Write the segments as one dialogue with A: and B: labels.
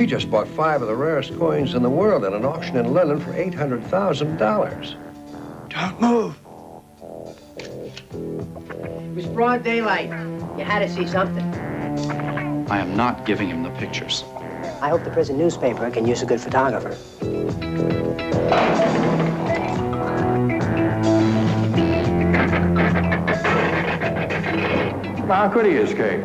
A: He just bought five of the rarest coins in the world at an auction in London for $800,000.
B: Don't move.
C: It was broad daylight. You had to see something.
D: I am not giving him the pictures.
C: I hope the prison newspaper can use a good photographer.
E: How could he escape?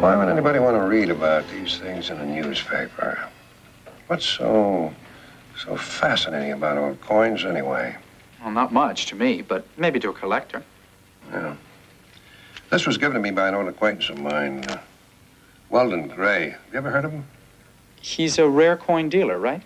A: Why would anybody want to read about these things in a newspaper? What's so so fascinating about old coins anyway?
D: Well, not much to me, but maybe to a collector.
A: Yeah. This was given to me by an old acquaintance of mine, uh, Weldon Gray. Have you ever heard of him?
D: He's a rare coin dealer, right?